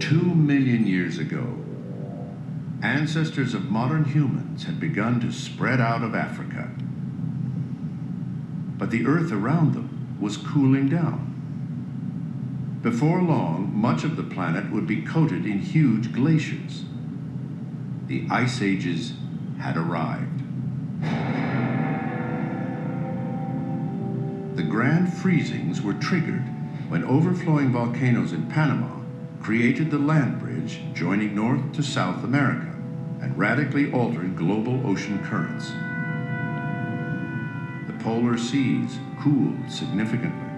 Two million years ago, ancestors of modern humans had begun to spread out of Africa. But the earth around them was cooling down. Before long, much of the planet would be coated in huge glaciers. The ice ages had arrived. The grand freezings were triggered when overflowing volcanoes in Panama created the land bridge joining North to South America and radically altered global ocean currents. The polar seas cooled significantly.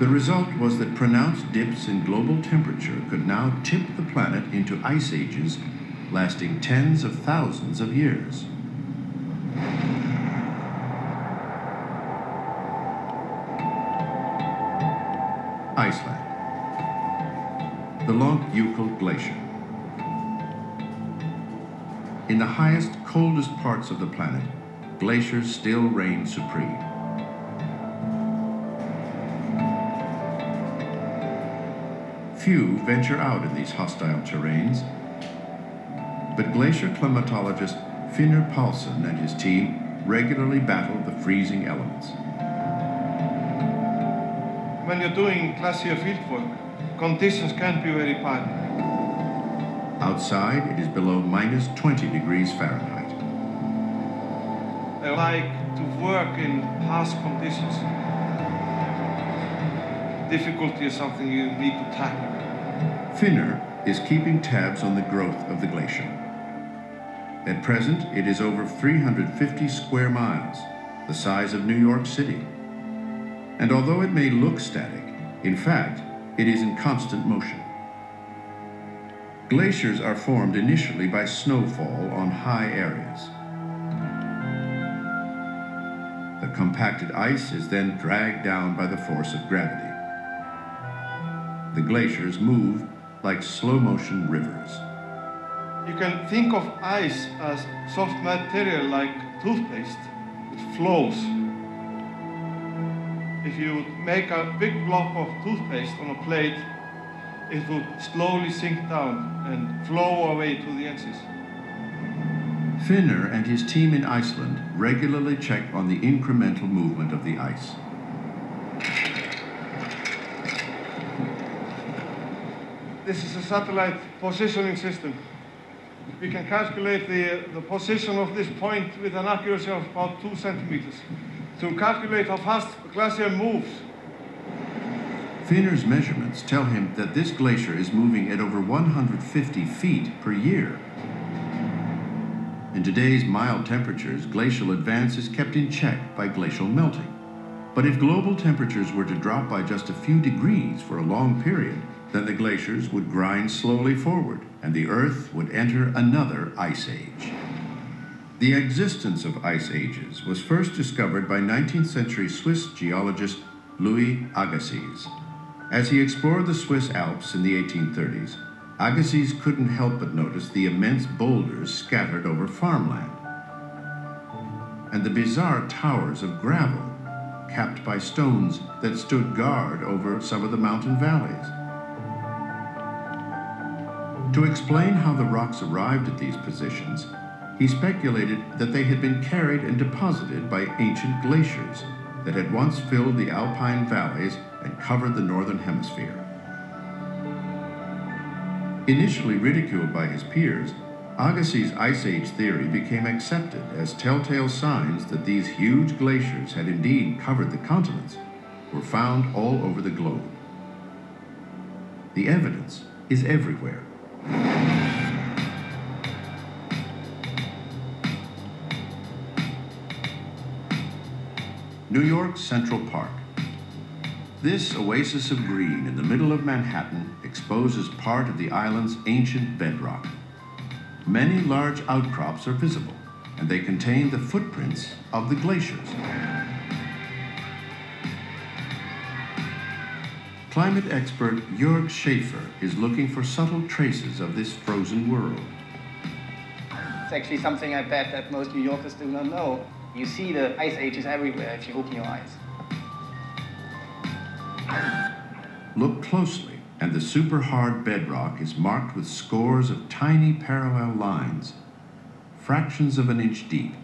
The result was that pronounced dips in global temperature could now tip the planet into ice ages lasting tens of thousands of years. Iceland. The Langjökull Glacier. In the highest, coldest parts of the planet, glaciers still reign supreme. Few venture out in these hostile terrains, but glacier climatologist Finnur Pálsson and his team regularly battle the freezing elements. When you're doing glacier fieldwork, conditions can be very bad. Outside, it is below minus 20 degrees Fahrenheit. I like to work in harsh conditions. Difficulty is something you need to tackle. Finnur is keeping tabs on the growth of the glacier. At present, it is over 350 square miles, the size of New York City. And although it may look static, in fact, it is in constant motion. Glaciers are formed initially by snowfall on high areas. The compacted ice is then dragged down by the force of gravity. The glaciers move like slow motion rivers. You can think of ice as soft material like toothpaste. It flows. If you would make a big block of toothpaste on a plate, it would slowly sink down and flow away to the edges. Finnur and his team in Iceland regularly check on the incremental movement of the ice. This is a satellite positioning system. We can calculate the, the position of this point with an accuracy of about two centimeters to calculate how fast a glacier moves. Finnur's measurements tell him that this glacier is moving at over 150 feet per year. In today's mild temperatures, glacial advance is kept in check by glacial melting. But if global temperatures were to drop by just a few degrees for a long period, then the glaciers would grind slowly forward and the Earth would enter another ice age. The existence of ice ages was first discovered by 19th century Swiss geologist Louis Agassiz. As he explored the Swiss Alps in the 1830s, Agassiz couldn't help but notice the immense boulders scattered over farmland and the bizarre towers of gravel capped by stones that stood guard over some of the mountain valleys. To explain how the rocks arrived at these positions, he speculated that they had been carried and deposited by ancient glaciers that had once filled the alpine valleys and covered the northern hemisphere. Initially ridiculed by his peers, Agassiz's Ice Age theory became accepted as telltale signs that these huge glaciers had indeed covered the continents were found all over the globe. The evidence is everywhere. New York's Central Park. This oasis of green in the middle of Manhattan exposes part of the island's ancient bedrock. Many large outcrops are visible, and they contain the footprints of the glaciers. Climate expert Jörg Schaefer is looking for subtle traces of this frozen world. It's actually something I bet that most New Yorkers do not know. You see the ice ages everywhere if you open your eyes. Look closely, and the super hard bedrock is marked with scores of tiny parallel lines, fractions of an inch deep.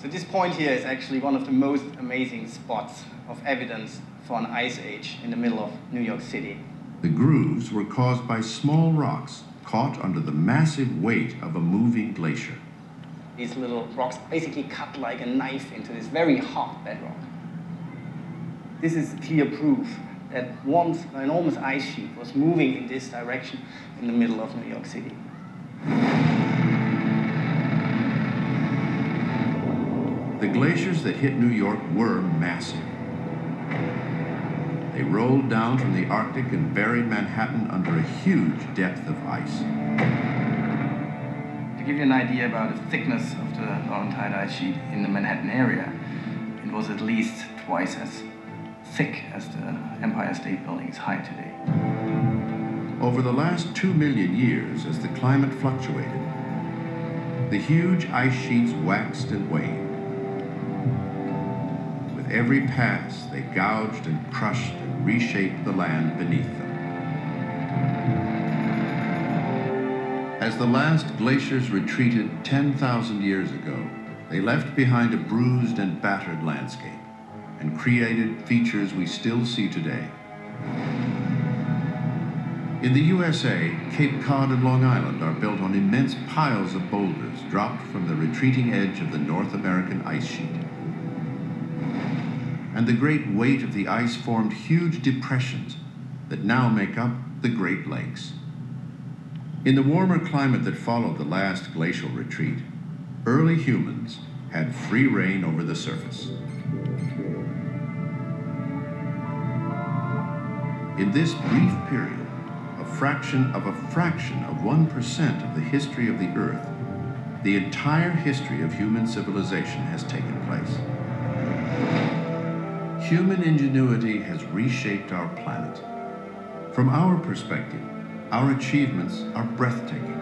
So this point here is actually one of the most amazing spots of evidence for an ice age in the middle of New York City. The grooves were caused by small rocks caught under the massive weight of a moving glacier. These little rocks basically cut like a knife into this very hard bedrock. This is clear proof that once an enormous ice sheet was moving in this direction in the middle of New York City. The glaciers that hit New York were massive. They rolled down from the Arctic and buried Manhattan under a huge depth of ice. Give you an idea about the thickness of the Laurentide ice sheet in the Manhattan area, it was at least twice as thick as the Empire State Building's height today. Over the last two million years, as the climate fluctuated, the huge ice sheets waxed and waned. With every pass, they gouged and crushed and reshaped the land beneath them. As the last glaciers retreated 10,000 years ago, they left behind a bruised and battered landscape and created features we still see today. In the USA, Cape Cod and Long Island are built on immense piles of boulders dropped from the retreating edge of the North American ice sheet. And the great weight of the ice formed huge depressions that now make up the Great Lakes. In the warmer climate that followed the last glacial retreat, early humans had free reign over the surface. In this brief period, a fraction of a fraction of 1% of the history of the Earth, the entire history of human civilization has taken place. Human ingenuity has reshaped our planet. From our perspective, our achievements are breathtaking.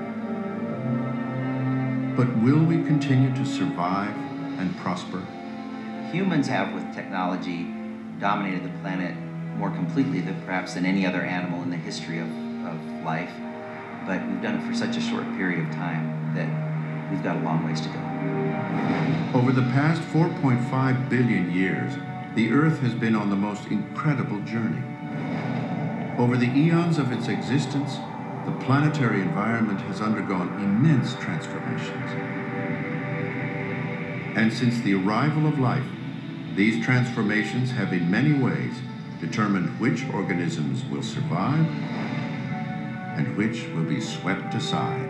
But will we continue to survive and prosper? Humans have, with technology, dominated the planet more completely than perhaps than any other animal in the history of, of life. But we've done it for such a short period of time that we've got a long ways to go. Over the past 4.5 billion years, the Earth has been on the most incredible journey. Over the eons of its existence, the planetary environment has undergone immense transformations. And since the arrival of life, these transformations have in many ways determined which organisms will survive and which will be swept aside.